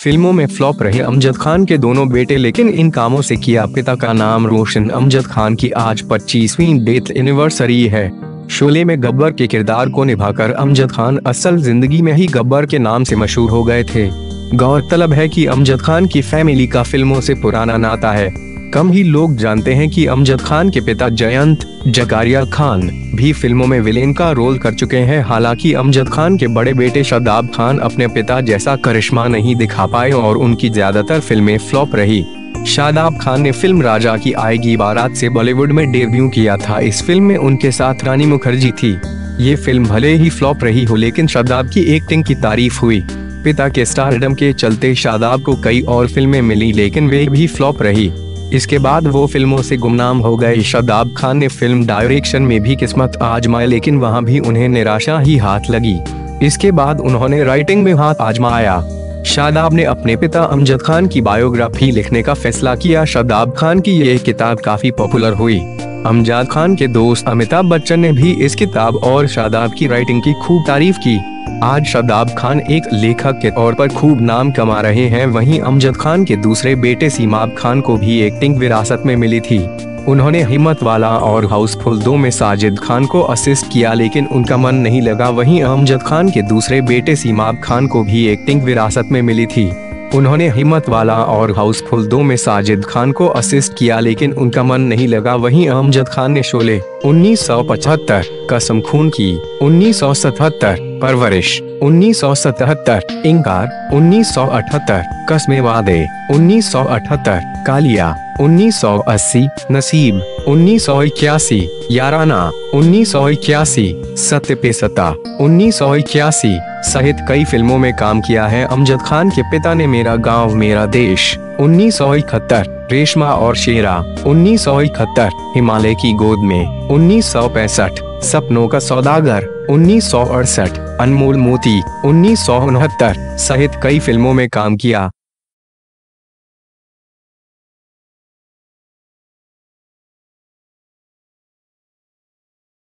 फ़िल्मों में फ्लॉप रहे अमजद खान के दोनों बेटे, लेकिन इन कामों से किया पिता का नाम रोशन। अमजद खान की आज 25वीं डेथ एनिवर्सरी है। शोले में गब्बर के किरदार को निभाकर अमजद खान असल ज़िंदगी में ही गब्बर के नाम से मशहूर हो गए थे। गौरतलब है कि अमजद खान की फैमिली का फ़िल्मों से पुराना नाता है। कम ही लोग जानते हैं कि अमजद खान के पिता जयंत जकारिया खान भी फ़िल्मों में विलेन का रोल कर चुके हैं। हालाँकि अमजद खान के बड़े बेटे शादाब खान अपने पिता जैसा करिश्मा नहीं दिखा पाए और उनकी ज़्यादातर फ़िल्में फ्लॉप रही। शादाब खान ने फ़िल्म राजा की आएगी बारात से बॉलीवुड में डेब्यू किया था। इस फ़िल्म में उनके साथ रानी मुखर्जी थी। ये फ़िल्म भले ही फ्लॉप रही हो, लेकिन शादाब की एक्टिंग की तारीफ़ हुई। पिता के स्टारडम के चलते शादाब को कई और फ़िल्में मिली, लेकिन वे भी फ्लॉप रही। इसके बाद वो फ़िल्मों से गुमनाम हो गए। शादाब खान ने फ़िल्म डायरेक्शन में भी किस्मत आजमाए लेकिन वहाँ भी उन्हें निराशा ही हाथ लगी। इसके बाद उन्होंने राइटिंग में हाथ आजमाया। शादाब ने अपने पिता अमजद खान की बायोग्राफी लिखने का फैसला किया। शादाब खान की यह किताब काफ़ी पॉपुलर हुई। अमजद खान के दोस्त अमिताभ बच्चन ने भी इस किताब और शादाब की राइटिंग की खूब तारीफ़ की। आज शादाब खान एक लेखक के तौर पर खूब नाम कमा रहे हैं। वहीं अमजद खान के दूसरे बेटे सीमाब खान को भी एक्टिंग विरासत में मिली थी। उन्होंने हिम्मत वाला और हाउसफुल दो में साजिद खान को असिस्ट किया लेकिन उनका मन नहीं लगा। वहीं अमजद खान के दूसरे बेटे सीमाब खान को भी एक्टिंग विरासत में मिली थी। उन्होंने हिम्मत वाला और हाउसफुल दो में साजिद खान को असिस्ट किया लेकिन उनका मन नहीं लगा। वहीं अमजद खान ने शोले 1975 कसम खून की 1977 परवरिश 1977 इंकार 1978 कस्मे वादे 1978 कालिया 1980 नसीब उन्नीस सौ इक्यासी याराना उन्नीस सौ इक्यासी सत्य पे सत्ता उन्नीस सौ इक्यासी सहित कई फ़िल्मों में काम किया है अमजद खान के पिता ने मेरा गाँव मेरा देश उन्नीस सौ इकहत्तर रेशमा और शेरा उन्नीस सौ इकहत्तर हिमालय की गोद में उन्नीस सौ पैंसठ सपनों का सौदागर उन्नीस सौ अड़सठ अनमोल मोती उन्नीस सौ उनहत्तर सहित कई फ़िल्मों में काम किया।